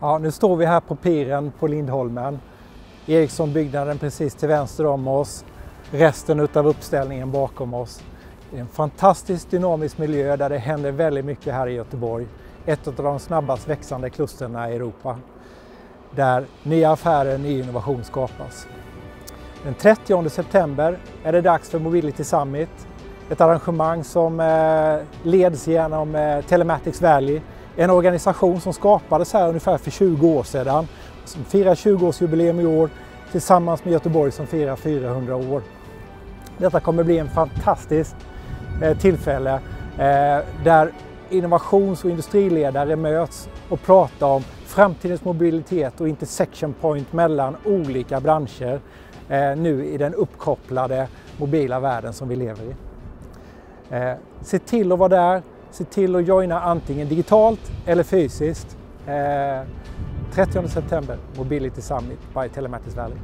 Ja, nu står vi här på piren på Lindholmen. Ericssonbyggnaden precis till vänster om oss. Resten av uppställningen bakom oss. Det är en fantastiskt dynamisk miljö där det händer väldigt mycket här i Göteborg. Ett av de snabbast växande klusterna i Europa. Där nya affärer, ny innovation skapas. Den 30 september är det dags för Mobility Summit. Ett arrangemang som eh, leds genom eh, Telematics Valley en organisation som skapades här ungefär för 20 år sedan. Som firar 20-årsjubileum i år tillsammans med Göteborg som firar 400 år. Detta kommer bli en fantastiskt eh, tillfälle eh, där innovations och industriledare möts och pratar om framtidens mobilitet och intersection point mellan olika branscher eh, nu i den uppkopplade mobila världen som vi lever i. Se till att vara där, Se till att joina antingen digitalt eller fysiskt. Eh, 30 september, Mobility Summit by Telematics Valley.